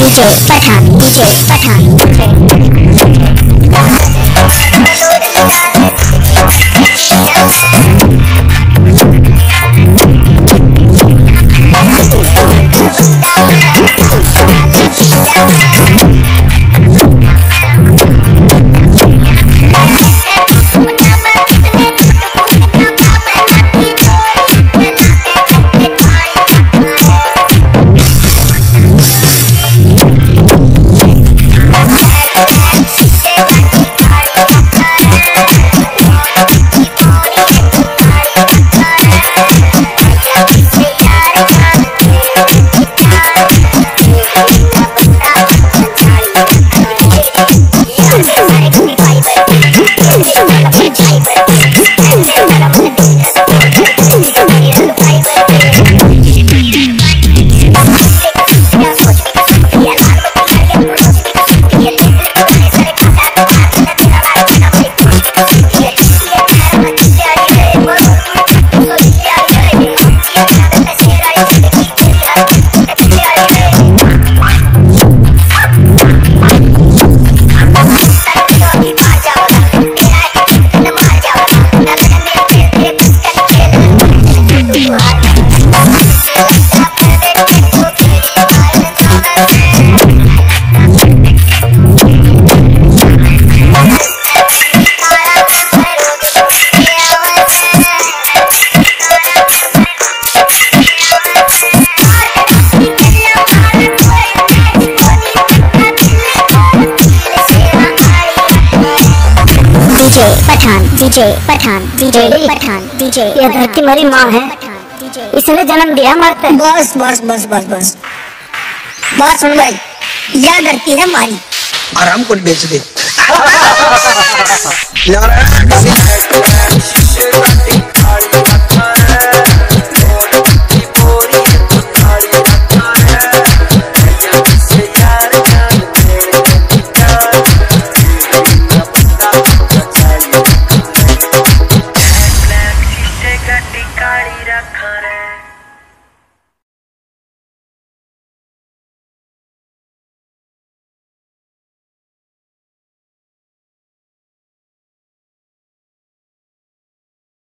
ดีเจประถังดีเจประถังดีเจ DJ Pathan DJ Pathan DJ Pathan DJ Pathan DJ ये धरती मेरी माँ है। इसने जन्म दिया मरते बस बस बस बस बस। बात सुन भाई यह धरती है हमारी। और को बेच दे? यार Friday.